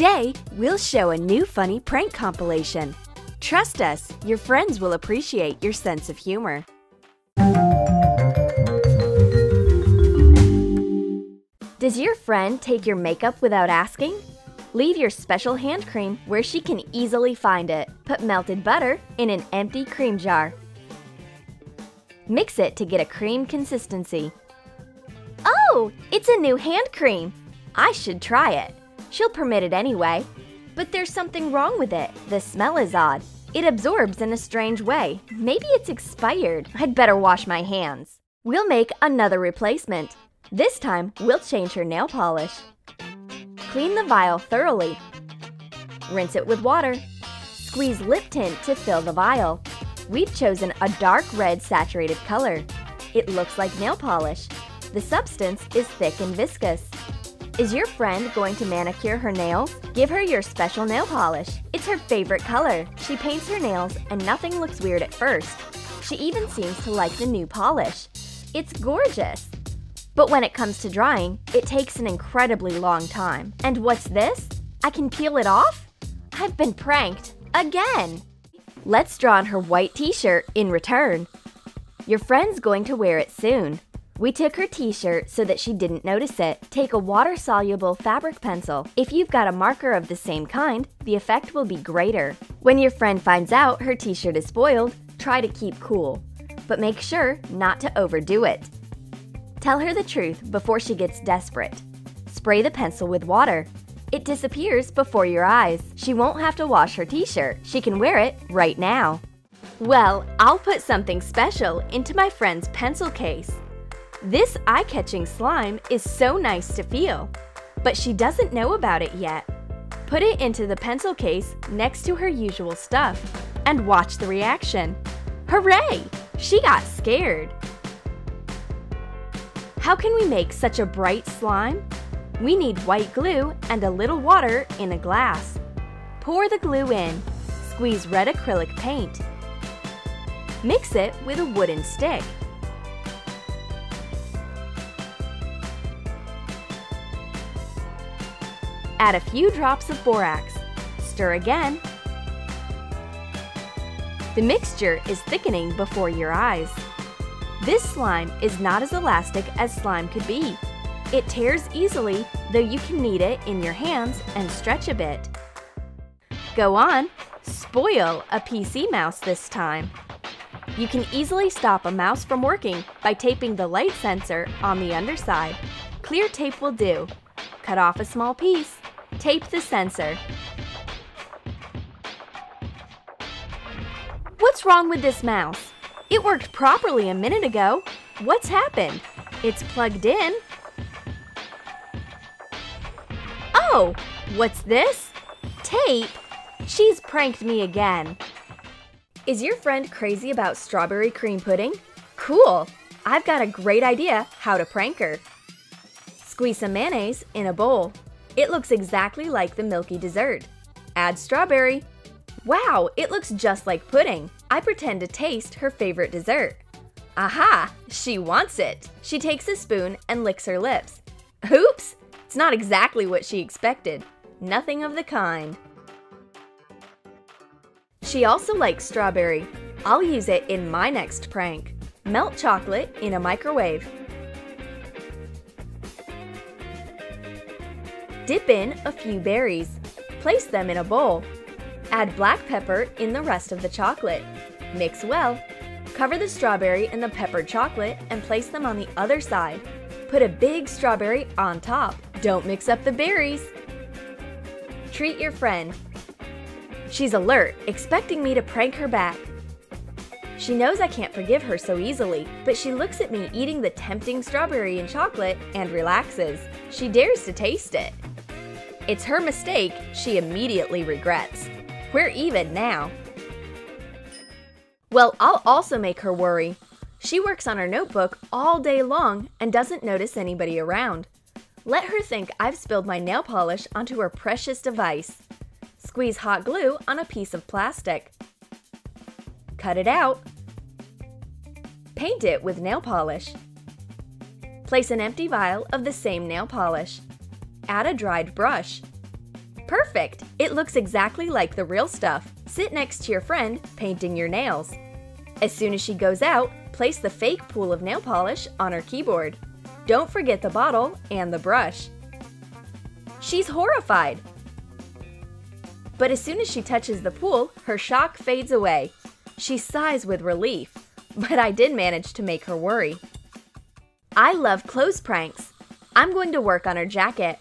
Today, we'll show a new funny prank compilation. Trust us, your friends will appreciate your sense of humor. Does your friend take your makeup without asking? Leave your special hand cream where she can easily find it. Put melted butter in an empty cream jar. Mix it to get a cream consistency. Oh, it's a new hand cream. I should try it. She'll permit it anyway. But there's something wrong with it. The smell is odd. It absorbs in a strange way. Maybe it's expired. I'd better wash my hands. We'll make another replacement. This time, we'll change her nail polish. Clean the vial thoroughly. Rinse it with water. Squeeze lip tint to fill the vial. We've chosen a dark red saturated color. It looks like nail polish. The substance is thick and viscous. Is your friend going to manicure her nails? Give her your special nail polish. It's her favorite color. She paints her nails and nothing looks weird at first. She even seems to like the new polish. It's gorgeous. But when it comes to drying, it takes an incredibly long time. And what's this? I can peel it off? I've been pranked. Again! Let's draw on her white t-shirt in return. Your friend's going to wear it soon. We took her t-shirt so that she didn't notice it. Take a water-soluble fabric pencil. If you've got a marker of the same kind, the effect will be greater. When your friend finds out her t-shirt is spoiled, try to keep cool. But make sure not to overdo it. Tell her the truth before she gets desperate. Spray the pencil with water. It disappears before your eyes. She won't have to wash her t-shirt. She can wear it right now. Well, I'll put something special into my friend's pencil case. This eye-catching slime is so nice to feel, but she doesn't know about it yet. Put it into the pencil case next to her usual stuff and watch the reaction. Hooray! She got scared. How can we make such a bright slime? We need white glue and a little water in a glass. Pour the glue in. Squeeze red acrylic paint. Mix it with a wooden stick. Add a few drops of borax. Stir again. The mixture is thickening before your eyes. This slime is not as elastic as slime could be. It tears easily, though you can knead it in your hands and stretch a bit. Go on, spoil a PC mouse this time. You can easily stop a mouse from working by taping the light sensor on the underside. Clear tape will do. Cut off a small piece Tape the sensor. What's wrong with this mouse? It worked properly a minute ago. What's happened? It's plugged in. Oh, what's this? Tape? She's pranked me again. Is your friend crazy about strawberry cream pudding? Cool! I've got a great idea how to prank her. Squeeze some mayonnaise in a bowl. It looks exactly like the milky dessert. Add strawberry. Wow, it looks just like pudding. I pretend to taste her favorite dessert. Aha! She wants it. She takes a spoon and licks her lips. Oops! It's not exactly what she expected. Nothing of the kind. She also likes strawberry. I'll use it in my next prank. Melt chocolate in a microwave. Dip in a few berries. Place them in a bowl. Add black pepper in the rest of the chocolate. Mix well. Cover the strawberry in the peppered chocolate and place them on the other side. Put a big strawberry on top. Don't mix up the berries. Treat your friend. She's alert, expecting me to prank her back. She knows I can't forgive her so easily, but she looks at me eating the tempting strawberry and chocolate and relaxes. She dares to taste it. It's her mistake she immediately regrets. We're even now. Well, I'll also make her worry. She works on her notebook all day long and doesn't notice anybody around. Let her think I've spilled my nail polish onto her precious device. Squeeze hot glue on a piece of plastic. Cut it out. Paint it with nail polish. Place an empty vial of the same nail polish. Add a dried brush. Perfect! It looks exactly like the real stuff. Sit next to your friend, painting your nails. As soon as she goes out, place the fake pool of nail polish on her keyboard. Don't forget the bottle and the brush. She's horrified. But as soon as she touches the pool, her shock fades away. She sighs with relief, but I did manage to make her worry. I love clothes pranks. I'm going to work on her jacket.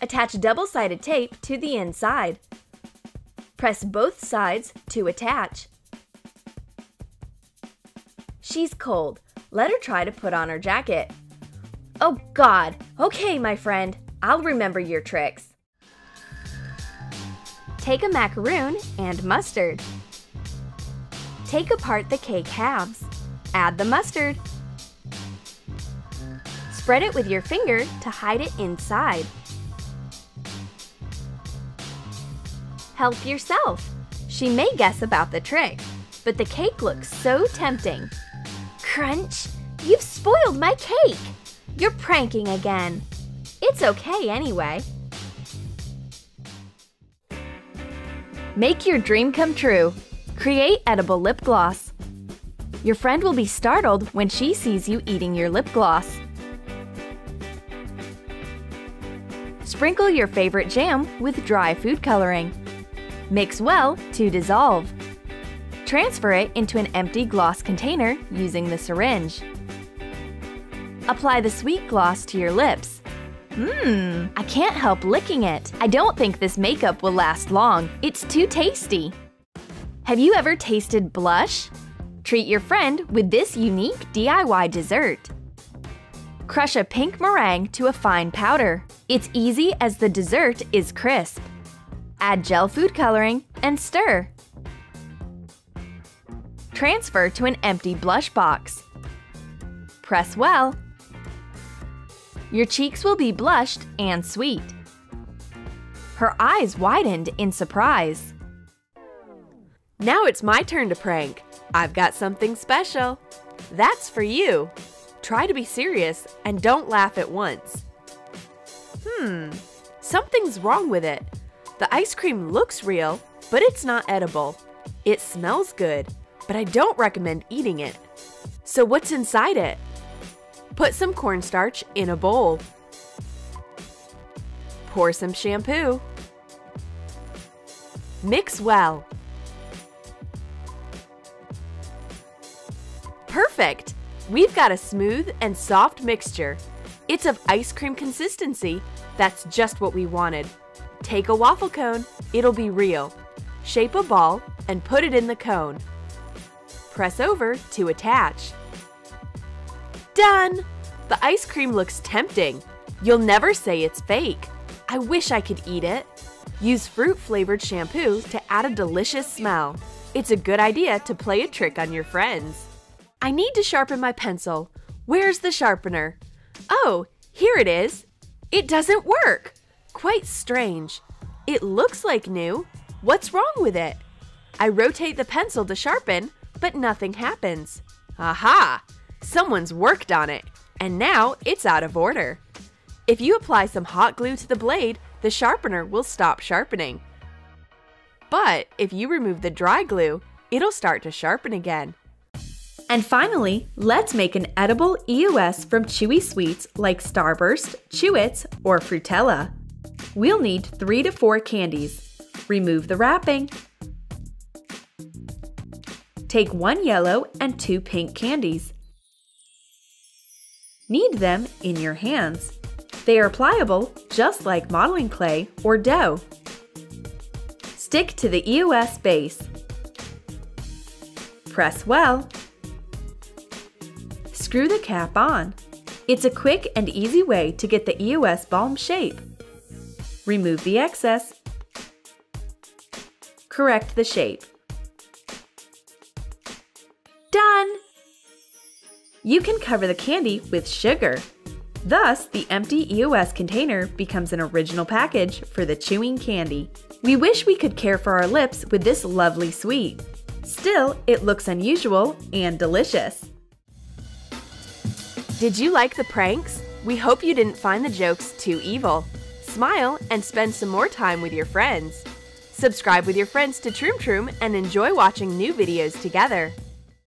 Attach double-sided tape to the inside. Press both sides to attach. She's cold. Let her try to put on her jacket. Oh god! Okay, my friend. I'll remember your tricks. Take a macaroon and mustard. Take apart the cake halves. Add the mustard. Spread it with your finger to hide it inside. Help yourself. She may guess about the trick, but the cake looks so tempting. Crunch! You've spoiled my cake! You're pranking again. It's okay anyway. Make your dream come true. Create edible lip gloss. Your friend will be startled when she sees you eating your lip gloss. Sprinkle your favorite jam with dry food coloring. Mix well to dissolve. Transfer it into an empty gloss container using the syringe. Apply the sweet gloss to your lips. Mmm, I can't help licking it. I don't think this makeup will last long. It's too tasty. Have you ever tasted blush? Treat your friend with this unique DIY dessert. Crush a pink meringue to a fine powder. It's easy as the dessert is crisp. Add gel food coloring and stir. Transfer to an empty blush box. Press well. Your cheeks will be blushed and sweet. Her eyes widened in surprise. Now it's my turn to prank. I've got something special. That's for you. Try to be serious and don't laugh at once. Hmm, something's wrong with it. The ice cream looks real, but it's not edible. It smells good, but I don't recommend eating it. So what's inside it? Put some cornstarch in a bowl. Pour some shampoo. Mix well. Perfect! We've got a smooth and soft mixture. It's of ice cream consistency. That's just what we wanted. Take a waffle cone, it'll be real. Shape a ball and put it in the cone. Press over to attach. Done! The ice cream looks tempting. You'll never say it's fake. I wish I could eat it. Use fruit-flavored shampoo to add a delicious smell. It's a good idea to play a trick on your friends. I need to sharpen my pencil. Where's the sharpener? Oh, here it is. It doesn't work. Quite strange. It looks like new. What's wrong with it? I rotate the pencil to sharpen, but nothing happens. Aha! Someone's worked on it, and now it's out of order. If you apply some hot glue to the blade, the sharpener will stop sharpening. But if you remove the dry glue, it'll start to sharpen again. And finally, let's make an edible EOS from chewy sweets like Starburst, Chewits, or Fruitella. We'll need 3 to 4 candies. Remove the wrapping. Take one yellow and two pink candies. Knead them in your hands. They are pliable, just like modeling clay or dough. Stick to the EOS base. Press well. Screw the cap on. It's a quick and easy way to get the EOS balm shape. Remove the excess. Correct the shape. Done! You can cover the candy with sugar. Thus, the empty EOS container becomes an original package for the chewing candy. We wish we could care for our lips with this lovely sweet. Still, it looks unusual and delicious. Did you like the pranks? We hope you didn't find the jokes too evil. Smile, and spend some more time with your friends. Subscribe with your friends to Troom Troom and enjoy watching new videos together.